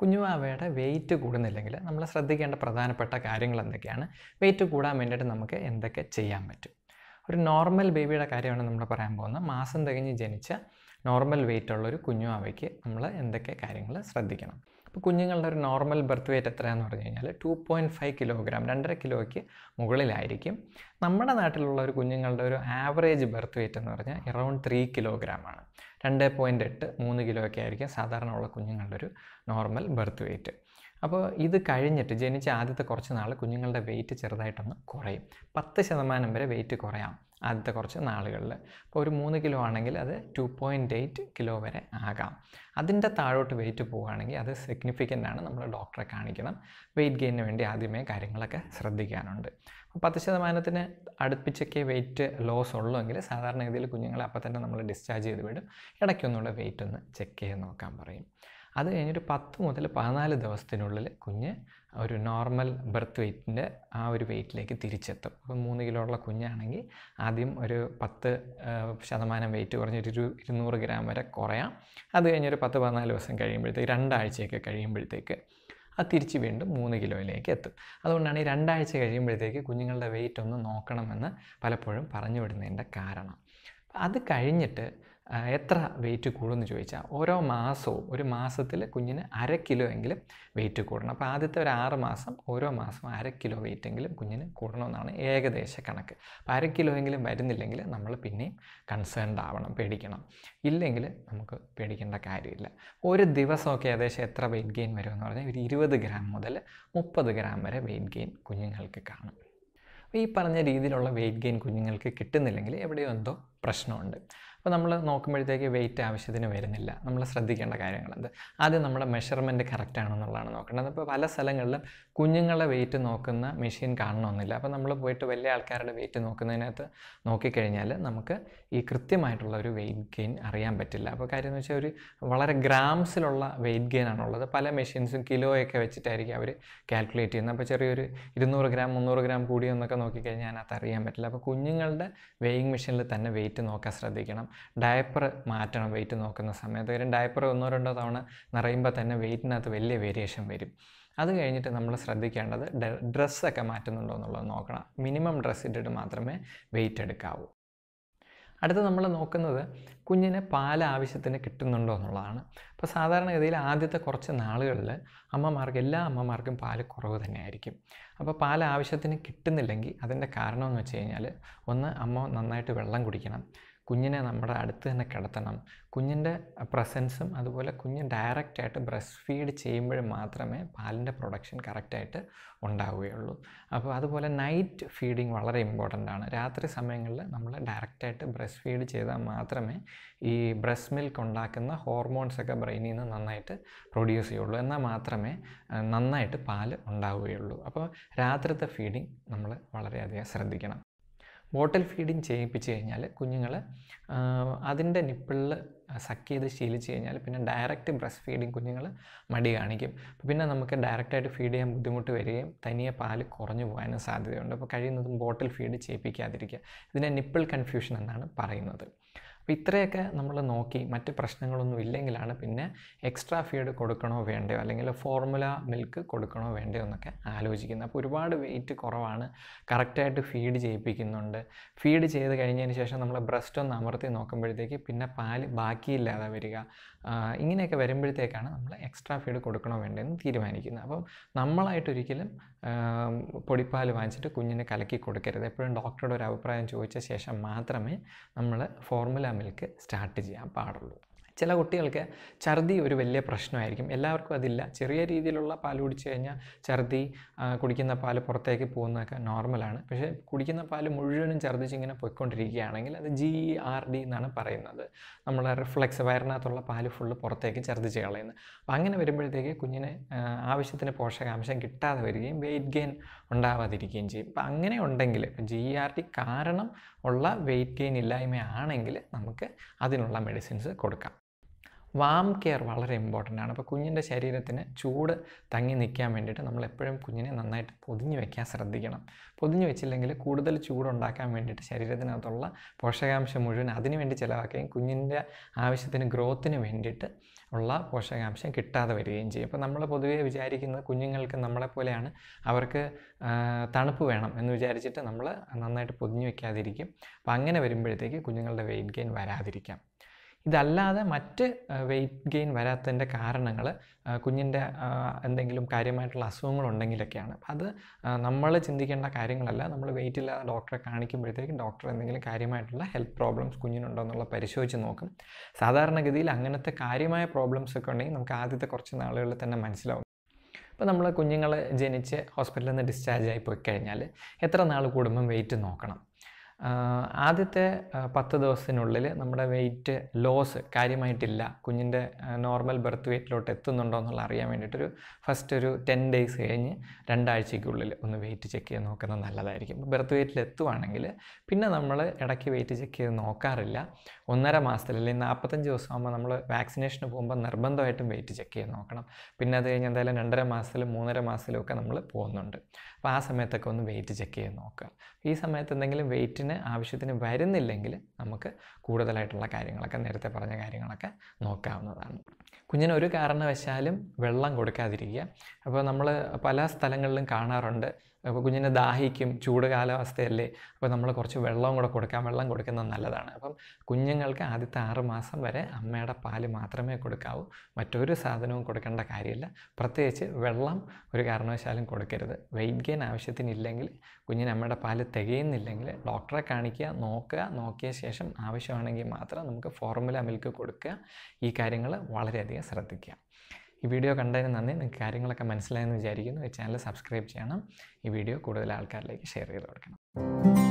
കുഞ്ഞുവാവയുടെ wait കൂടുന്നില്ലെങ്കിൽ നമ്മൾ ശ്രദ്ധിക്കേണ്ട പ്രധാനപ്പെട്ട കാര്യങ്ങൾ എന്തൊക്കെയാണ്? വെയിറ്റ് കൂടാൻ വേണ്ടിയിട്ട് നമുക്ക് എന്തൊക്കെ ചെയ്യാൻ പറ്റും? ഒരു നോർമൽ ബേബിയുടെ കാര്യമാണ് നമ്മൾ പറയാൻ പോകുന്നത്. മാസം തികഞ്ഞ് ജനിച്ച നോർമൽ വെയിറ്റ് ഉള്ള ഒരു കുഞ്ഞുവാവയ്ക്ക് നമ്മൾ എന്തൊക്കെ കാര്യങ്ങൾ ശ്രദ്ധിക്കണം? അപ്പോൾ കുഞ്ഞുങ്ങളുടെ ഒരു നോർമൽ ബർത്ത് വെയിറ്റ് എത്രയാണെന്ന് പറഞ്ഞു കഴിഞ്ഞാൽ ടു പോയിന്റ് ഫൈവ് കിലോഗ്രാം രണ്ടര കിലോയ്ക്ക് മുകളിലായിരിക്കും. നമ്മുടെ നാട്ടിലുള്ള ഒരു കുഞ്ഞുങ്ങളുടെ ഒരു ആവറേജ് ബർത്ത് വെയിറ്റ് എന്ന് പറഞ്ഞാൽ എറൗണ്ട് ത്രീ കിലോഗ്രാം ആണ്. രണ്ട് പോയിന്റ് എട്ട് മൂന്ന് കിലോ ഒക്കെ ആയിരിക്കും സാധാരണ ഉള്ള കുഞ്ഞുങ്ങളുടെ ഒരു നോർമൽ ബർത്ത് വെയിറ്റ് അപ്പോൾ ഇത് കഴിഞ്ഞിട്ട് ജനിച്ച ആദ്യത്തെ കുറച്ച് നാൾ കുഞ്ഞുങ്ങളുടെ വെയിറ്റ് ചെറുതായിട്ടൊന്ന് കുറയും. പത്ത് ശതമാനം വരെ വെയിറ്റ് കുറയാം ആദ്യത്തെ കുറച്ച് നാളുകളിൽ. അപ്പോൾ ഒരു മൂന്ന് കിലോ ആണെങ്കിൽ അത് ടു പോയിന്റ് എയ്റ്റ് കിലോ വരെ ആകാം. അതിന്റെ താഴോട്ട് വെയിറ്റ് പോവുകയാണെങ്കിൽ അത് സിഗ്നിഫിക്കന്റ് ആണ്. നമ്മൾ ഡോക്ടറെ കാണിക്കണം. വെയിറ്റ് ഗെയിനിന് വേണ്ടി ആദ്യമേ കാര്യങ്ങളൊക്കെ ശ്രദ്ധിക്കാനുണ്ട്. പത്ത് ശതമാനത്തിന് അടുപ്പിച്ചൊക്കെ വെയിറ്റ് ലോസ് ഉള്ളുവെങ്കിൽ സാധാരണ ഗതിയിൽ കുഞ്ഞുങ്ങളെ അപ്പം തന്നെ നമ്മൾ ഡിസ്ചാർജ് ചെയ്ത് വിടും. ഇടയ്ക്കൊന്നുള്ള വെയിറ്റ് ഒന്ന് ചെക്ക് ചെയ്ത് നോക്കാൻ പറയും. അത് കഴിഞ്ഞൊരു പത്ത് മുതൽ പതിനാല് ദിവസത്തിനുള്ളിൽ കുഞ്ഞ് ഒരു നോർമൽ ബർത്ത് വെയ്റ്റിന്റെ ആ ഒരു വെയിറ്റിലേക്ക് തിരിച്ചെത്തും. അപ്പോൾ മൂന്ന് കിലോ ഉള്ള കുഞ്ഞാണെങ്കിൽ ആദ്യം ഒരു പത്ത് ശതമാനം വെയിറ്റ് കുറഞ്ഞൊരു ഇരു ഇരുന്നൂറ് ഗ്രാം വരെ കുറയാം. അത് കഴിഞ്ഞൊരു പത്ത് പതിനാല് ദിവസം കഴിയുമ്പോഴത്തേക്ക് രണ്ടാഴ്ചയൊക്കെ കഴിയുമ്പോഴത്തേക്ക് അത് തിരിച്ച് വീണ്ടും മൂന്ന് കിലോയിലേക്ക് എത്തും. അതുകൊണ്ടാണ് ഈ രണ്ടാഴ്ച കഴിയുമ്പോഴത്തേക്ക് കുഞ്ഞുങ്ങളുടെ വെയിറ്റ് ഒന്ന് നോക്കണമെന്ന് പലപ്പോഴും പറഞ്ഞു വിടുന്നതിന്റെ കാരണം. അത് കഴിഞ്ഞിട്ട് എത്ര വെയിറ്റ് കൂടുമെന്ന് ചോദിച്ചാൽ ഓരോ മാസവും ഒരു മാസത്തിൽ കുഞ്ഞിന് അര കിലോ എങ്കിലും വെയിറ്റ് കൂടണം. അപ്പോൾ ആദ്യത്തെ ഒരു ആറ് മാസം ഓരോ മാസവും അര കിലോ വെയിറ്റ് എങ്കിലും കുഞ്ഞിന് കൂടണമെന്നാണ് ഏകദേശ കണക്ക്. അപ്പോൾ അര കിലോ എങ്കിലും വരുന്നില്ലെങ്കിൽ നമ്മൾ പിന്നെയും കൺസേൺഡ് ആവണം പേടിക്കണം. ഇല്ലെങ്കിൽ നമുക്ക് പേടിക്കേണ്ട കാര്യമില്ല. ഒരു ദിവസമൊക്കെ ഏകദേശം എത്ര വെയിറ്റ് ഗെയിൻ വരുമെന്ന് പറഞ്ഞാൽ ഒരു ഇരുപത് ഗ്രാം മുതൽ മുപ്പത് ഗ്രാം വരെ വെയിറ്റ് ഗെയിൻ കുഞ്ഞുങ്ങൾക്ക് കാണും. ഈ പറഞ്ഞ രീതിയിലുള്ള വെയിറ്റ് ഗെയിൻ കുഞ്ഞുങ്ങൾക്ക് കിട്ടുന്നില്ലെങ്കിൽ എവിടെയോ എന്തോ പ്രശ്നമുണ്ട്. അപ്പോൾ നമ്മൾ നോക്കുമ്പോഴത്തേക്ക് വെയിറ്റ് ആവശ്യത്തിന് വരുന്നില്ല. നമ്മൾ ശ്രദ്ധിക്കേണ്ട കാര്യങ്ങളുണ്ട്. ആദ്യം നമ്മുടെ മെഷർമെന്റ് കറക്റ്റ് ആണെന്നുള്ളതാണ് നോക്കേണ്ടത്. ഇപ്പോൾ പല സ്ഥലങ്ങളിലും കുഞ്ഞുങ്ങളുടെ വെയിറ്റ് നോക്കുന്ന മെഷീൻ കാണണമെന്നില്ല. അപ്പോൾ നമ്മൾ പോയിട്ട് വലിയ ആൾക്കാരുടെ വെയിറ്റ് നോക്കുന്നതിനകത്ത് നോക്കിക്കഴിഞ്ഞാൽ നമുക്ക് ഈ കൃത്യമായിട്ടുള്ള ഒരു വെയിറ്റ് ഗെയിൻ അറിയാൻ പറ്റില്ല. അപ്പോൾ കാര്യം എന്ന് വെച്ചാൽ ഒരു വളരെ ഗ്രാംസിലുള്ള വെയിറ്റ് ഗെയിൻ ആണുള്ളത്. പല മെഷീൻസും കിലോയൊക്കെ വെച്ചിട്ടായിരിക്കും അവർ കാൽക്കുലേറ്റ് ചെയ്യുന്നത്. അപ്പോൾ ചെറിയൊരു ഇരുന്നൂറ് ഗ്രാം മുന്നൂറ് ഗ്രാം കൂടിയെന്നൊക്കെ നോക്കിക്കഴിഞ്ഞാൽ അതിനകത്ത് അറിയാൻ പറ്റില്ല. അപ്പോൾ കുഞ്ഞുങ്ങളുടെ വെയിങ് മെഷീനിൽ തന്നെ വെയിറ്റ് നോക്കാൻ ശ്രദ്ധിക്കണം. ഡയപ്പർ മാറ്റണം വെയിറ്റ് നോക്കുന്ന സമയത്ത്. കാര്യം ഡയപ്പർ ഒന്നോ രണ്ടോ തവണ നിറയുമ്പോൾ തന്നെ വെയിറ്റിനകത്ത് വലിയ വേരിയേഷൻ വരും. അത് കഴിഞ്ഞിട്ട് നമ്മൾ ശ്രദ്ധിക്കേണ്ടത് ഡ്രസ്സൊക്കെ മാറ്റുന്നുണ്ടോ എന്നുള്ളത് നോക്കണം. മിനിമം ഡ്രസ്സ് ഇട്ടിട്ട് മാത്രമേ വെയിറ്റ് എടുക്കാവൂ. അടുത്ത് നമ്മൾ നോക്കുന്നത് കുഞ്ഞിനെ പാൽ ആവശ്യത്തിന് കിട്ടുന്നുണ്ടോ എന്നുള്ളതാണ്. അപ്പോൾ സാധാരണഗതിയിൽ ആദ്യത്തെ കുറച്ച് നാളുകളിൽ അമ്മമാർക്ക് എല്ലാ അമ്മമാർക്കും പാൽ കുറവ് തന്നെയായിരിക്കും. അപ്പോൾ പാൽ ആവശ്യത്തിന് കിട്ടുന്നില്ലെങ്കിൽ അതിന്റെ കാരണം എന്ന് വെച്ച് കഴിഞ്ഞാൽ ഒന്ന് അമ്മ നന്നായിട്ട് വെള്ളം കുടിക്കണം. കുഞ്ഞിനെ നമ്മുടെ അടുത്ത് തന്നെ കിടത്തണം. കുഞ്ഞിന്റെ പ്രസൻസും അതുപോലെ കുഞ്ഞ് ഡയറക്റ്റായിട്ട് ബ്രസ്റ്റ് ഫീഡ് ചെയ്യുമ്പോൾ മാത്രമേ പാലിന്റെ പ്രൊഡക്ഷൻ കറക്റ്റായിട്ട് ഉണ്ടാവുകയുള്ളൂ. അപ്പോൾ അതുപോലെ നൈറ്റ് ഫീഡിങ് വളരെ ഇമ്പോർട്ടന്റ് ആണ്. രാത്രി സമയങ്ങളിൽ നമ്മൾ ഡയറക്റ്റായിട്ട് ബ്രസ്റ്റ് ഫീഡ് ചെയ്താൽ മാത്രമേ ഈ ബ്രസ്റ്റ് മിൽക്ക് ഉണ്ടാക്കുന്ന ഹോർമോൺസൊക്കെ ബ്രെയിനിൽ നിന്ന് നന്നായിട്ട് പ്രൊഡ്യൂസ് ചെയ്യുള്ളൂ. എന്നാൽ മാത്രമേ നന്നായിട്ട് പാൽ ഉണ്ടാവുകയുള്ളൂ. അപ്പോൾ രാത്രിത്തെ ഫീഡിങ് നമ്മൾ വളരെയധികം ശ്രദ്ധിക്കണം. ബോട്ടിൽ ഫീഡിങ് ചെയ്യിപ്പിച്ച് കഴിഞ്ഞാൽ കുഞ്ഞുങ്ങൾ അതിന്റെ നിപ്പിളിൽ സക്ക് ചെയ്ത് ശീലിച്ച് കഴിഞ്ഞാൽ പിന്നെ ഡയറക്റ്റ് ബ്രസ്റ്റ് ഫീഡിങ് കുഞ്ഞുങ്ങൾ മടി കാണിക്കും. പിന്നെ നമുക്ക് ഡയറക്റ്റായിട്ട് ഫീഡ് ചെയ്യാൻ ബുദ്ധിമുട്ട് വരികയും തനിയെ പാൽ കുറഞ്ഞു പോകാനും സാധ്യതയുണ്ട്. അപ്പോൾ കഴിയുന്നതും ബോട്ടിൽ ഫീഡ് ചെയ്യിപ്പിക്കാതിരിക്കുക. ഇതിനെ നിപ്പിൾ കൺഫ്യൂഷൻ എന്നാണ് പറയുന്നത്. അപ്പോൾ ഇത്രയൊക്കെ നമ്മൾ നോക്കി മറ്റ് പ്രശ്നങ്ങളൊന്നും ഇല്ലെങ്കിലാണ് പിന്നെ എക്സ്ട്രാ ഫീഡ് കൊടുക്കണോ വേണ്ടയോ? അല്ലെങ്കിൽ ഫോർമുല മിൽക്ക് കൊടുക്കണോ വേണ്ടയോ എന്നൊക്കെ ആലോചിക്കുന്നത്. അപ്പോൾ ഒരുപാട് വെയിറ്റ് കുറവാണ്. കറക്റ്റായിട്ട് ഫീഡ് ചെയ്യിപ്പിക്കുന്നുണ്ട്. ഫീഡ് ചെയ്ത് കഴിഞ്ഞതിന് ശേഷം നമ്മൾ ബ്രസ്റ്റ് ഒന്ന് അമർത്തി നോക്കുമ്പോഴത്തേക്ക് പിന്നെ പാൽ ബാക്കിയില്ലാതെ വരിക. ഇങ്ങനെയൊക്കെ വരുമ്പോഴത്തേക്കാണ് നമ്മൾ എക്സ്ട്രാ ഫീഡ് കൊടുക്കണോ വേണ്ടതെന്ന് തീരുമാനിക്കുന്നത്. അപ്പം നമ്മളായിട്ടൊരിക്കലും പൊടിപ്പാൽ വാങ്ങിച്ചിട്ട് കുഞ്ഞിനെ കലക്കി കൊടുക്കരുത്. എപ്പോഴും ഡോക്ടറുടെ ഒരു അഭിപ്രായം ചോദിച്ച ശേഷം മാത്രമേ നമ്മൾ ഫോർമുല മിൽക്ക് സ്റ്റാർട്ട് ചെയ്യാൻ പാടുള്ളൂ. ചില കുട്ടികൾക്ക് ഛർദി ഒരു വലിയ പ്രശ്നമായിരിക്കും. എല്ലാവർക്കും അതില്ല. ചെറിയ രീതിയിലുള്ള പാൽ കുടിച്ചു കഴിഞ്ഞാൽ ഛർദി കുടിക്കുന്ന പാൽ പുറത്തേക്ക് പോകുന്നതൊക്കെ നോർമലാണ് പക്ഷേ കുടിക്കുന്ന പാൽ മുഴുവനും ഛർദിച്ച് ഇങ്ങനെ പോയിക്കൊണ്ടിരിക്കുകയാണെങ്കിൽ അത് ജി ആർ ഡി എന്നാണ് പറയുന്നത്. നമ്മുടെ റിഫ്ലക്സ് വയറിനകത്തുള്ള പാൽ ഫുള്ള് പുറത്തേക്ക് ഛർദിച്ച് കളയുന്നത് അപ്പോൾ അങ്ങനെ വരുമ്പോഴത്തേക്ക് കുഞ്ഞിന് ആവശ്യത്തിന് പോഷകാംശം കിട്ടാതെ വരികയും വെയിറ്റ് ഗെയിൻ ഉണ്ടാവാതിരിക്കുകയും ചെയ്യും. അപ്പം അങ്ങനെ ഉണ്ടെങ്കിൽ ജി ആർ ഡി കാരണം ഉള്ള വെയിറ്റ് ഗെയിൻ ഇല്ലായ്മയാണെങ്കിൽ നമുക്ക് അതിനുള്ള മെഡിസിൻസ് കൊടുക്കാം. വാം കെയർ വളരെ ഇമ്പോർട്ടന്റ് ആണ്. അപ്പോൾ കുഞ്ഞിന്റെ ശരീരത്തിന് ചൂട് തങ്ങി നിൽക്കാൻ വേണ്ടിയിട്ട് നമ്മൾ എപ്പോഴും കുഞ്ഞിനെ നന്നായിട്ട് പൊതിഞ്ഞു വയ്ക്കാൻ ശ്രദ്ധിക്കണം. പൊതിഞ്ഞു വെച്ചില്ലെങ്കിൽ കൂടുതൽ ചൂടുണ്ടാക്കാൻ വേണ്ടിയിട്ട് ശരീരത്തിനകത്തുള്ള പോഷകാംശം മുഴുവൻ അതിനുവേണ്ടി ചിലവാക്കുകയും കുഞ്ഞിന്റെ ആവശ്യത്തിന് ഗ്രോത്തിന് വേണ്ടിയിട്ട് ഉള്ള പോഷകാംശം കിട്ടാതെ വരികയും ചെയ്യും. അപ്പോൾ നമ്മൾ പൊതുവേ വിചാരിക്കുന്നത് കുഞ്ഞുങ്ങൾക്ക് നമ്മളെപ്പോലെയാണ് അവർക്ക് തണുപ്പ് വേണം എന്ന് വിചാരിച്ചിട്ട് നമ്മൾ നന്നായിട്ട് പൊതിഞ്ഞു വയ്ക്കാതിരിക്കും അപ്പോൾ അങ്ങനെ വരുമ്പോഴത്തേക്ക് കുഞ്ഞുങ്ങളുടെ വെയിറ്റ് ഗെയിൻ വരാതിരിക്കാം. ഇതല്ലാതെ മറ്റ് വെയിറ്റ് ഗെയിൻ വരാത്തതിന്റെ കാരണങ്ങൾ കുഞ്ഞിന്റെ എന്തെങ്കിലും കാര്യമായിട്ടുള്ള അസുഖങ്ങളുണ്ടെങ്കിലൊക്കെയാണ്. അത് നമ്മൾ ചിന്തിക്കേണ്ട കാര്യങ്ങളല്ല. നമ്മൾ വെയിറ്റ് ഇല്ലാതെ ഡോക്ടറെ കാണിക്കുമ്പോഴത്തേക്കും ഡോക്ടർ എന്തെങ്കിലും കാര്യമായിട്ടുള്ള ഹെൽത്ത് പ്രോബ്ലംസ് കുഞ്ഞിനുണ്ടോ എന്നുള്ള പരിശോധിച്ച് നോക്കും. സാധാരണഗതിയിൽ അങ്ങനത്തെ കാര്യമായ പ്രോബ്ലംസ് ഒക്കെ ഉണ്ടെങ്കിൽ നമുക്ക് ആദ്യത്തെ കുറച്ച് നാളുകളിൽ തന്നെ മനസ്സിലാവും. ഇപ്പോൾ നമ്മൾ കുഞ്ഞുങ്ങൾ ജനിച്ച് ഹോസ്പിറ്റലിൽ നിന്ന് ഡിസ്ചാർജ് ആയി പോയി കഴിഞ്ഞാൽ എത്ര നാൾ കൂടുമ്പം വെയിറ്റ് നോക്കണം? ആദ്യത്തെ പത്ത് ദിവസത്തിനുള്ളിൽ നമ്മുടെ വെയിറ്റ് ലോസ് കാര്യമായിട്ടില്ല. കുഞ്ഞിന്റെ നോർമൽ ബർത്ത് വെയിറ്റിലോട്ട് എത്തുന്നുണ്ടോ എന്നുള്ള അറിയാൻ വേണ്ടിയിട്ടൊരു ഫസ്റ്റ് ഒരു ടെൻ ഡേയ്സ് കഴിഞ്ഞ് രണ്ടാഴ്ചയ്ക്കുള്ളിൽ ഒന്ന് വെയിറ്റ് ചെക്ക് ചെയ്ത് നോക്കുന്നത് നല്ലതായിരിക്കും. ബർത്ത് വെയിറ്റിൽ എത്തുവാണെങ്കിൽ പിന്നെ നമ്മൾ ഇടയ്ക്ക് വെയിറ്റ് ചെക്ക് ചെയ്ത് നോക്കാറില്ല. ഒന്നര മാസത്തിൽ അല്ലെങ്കിൽ നാൽപ്പത്തഞ്ച് ദിവസം ആകുമ്പോൾ നമ്മൾ വാക്സിനേഷന് പോകുമ്പോൾ നിർബന്ധമായിട്ടും വെയിറ്റ് ചെക്ക് ചെയ്ത് നോക്കണം. പിന്നെ അത് കഴിഞ്ഞ് എന്തായാലും രണ്ടര മാസത്തിലും മൂന്നര മാസത്തിലും ഒക്കെ നമ്മൾ പോകുന്നുണ്ട്. അപ്പോൾ ആ സമയത്തൊക്കെ ഒന്ന് വെയിറ്റ് ചെക്ക് ചെയ്ത് നോക്കുക. ഈ സമയത്ത് എന്തെങ്കിലും വെയിറ്റിന് ആവശ്യത്തിന് വരുന്നില്ലെങ്കിൽ നമുക്ക് കൂടുതലായിട്ടുള്ള കാര്യങ്ങളൊക്കെ നേരത്തെ പറഞ്ഞ കാര്യങ്ങളൊക്കെ നോക്കാവുന്നതാണ്. കുഞ്ഞിന് ഒരു കാരണവശാലും വെള്ളം കൊടുക്കാതിരിക്കുക. അപ്പോൾ നമ്മൾ പല സ്ഥലങ്ങളിലും കാണാറുണ്ട്. അപ്പോൾ കുഞ്ഞിന് ദാഹിക്കും ചൂട് കാലാവസ്ഥയല്ലേ? അപ്പോൾ നമ്മൾ കുറച്ച് വെള്ളവും കൂടെ കൊടുക്കാം. വെള്ളം കൊടുക്കുന്നത് നല്ലതാണ്. അപ്പം കുഞ്ഞുങ്ങൾക്ക് ആദ്യത്തെ ആറ് മാസം വരെ അമ്മയുടെ പാൽ മാത്രമേ കൊടുക്കാവൂ. മറ്റൊരു സാധനവും കൊടുക്കേണ്ട കാര്യമില്ല. പ്രത്യേകിച്ച് വെള്ളം ഒരു കാരണവശാലും കൊടുക്കരുത്. വെയിറ്റ് ഗെയിൻ ആവശ്യത്തിനില്ലെങ്കിൽ കുഞ്ഞിന് അമ്മയുടെ പാൽ തികയുന്നില്ലെങ്കിൽ ഡോക്ടറെ കാണിക്കുക നോക്കുക നോക്കിയ ശേഷം ആവശ്യമാണെങ്കിൽ മാത്രം നമുക്ക് ഫോർമുല മിൽക്ക് കൊടുക്കുക. ഈ കാര്യങ്ങൾ വളരെയധികം ശ്രദ്ധിക്കുക. ഈ വീഡിയോ കണ്ടതിന് നന്ദി. നിങ്ങൾക്ക് കാര്യങ്ങളൊക്കെ മനസ്സിലായെന്ന് വിചാരിക്കുന്നു. ഈ ചാനൽ സബ്സ്ക്രൈബ് ചെയ്യണം. ഈ വീഡിയോ കൂടുതൽ ആൾക്കാരിലേക്ക് ഷെയർ ചെയ്ത് കൊടുക്കണം.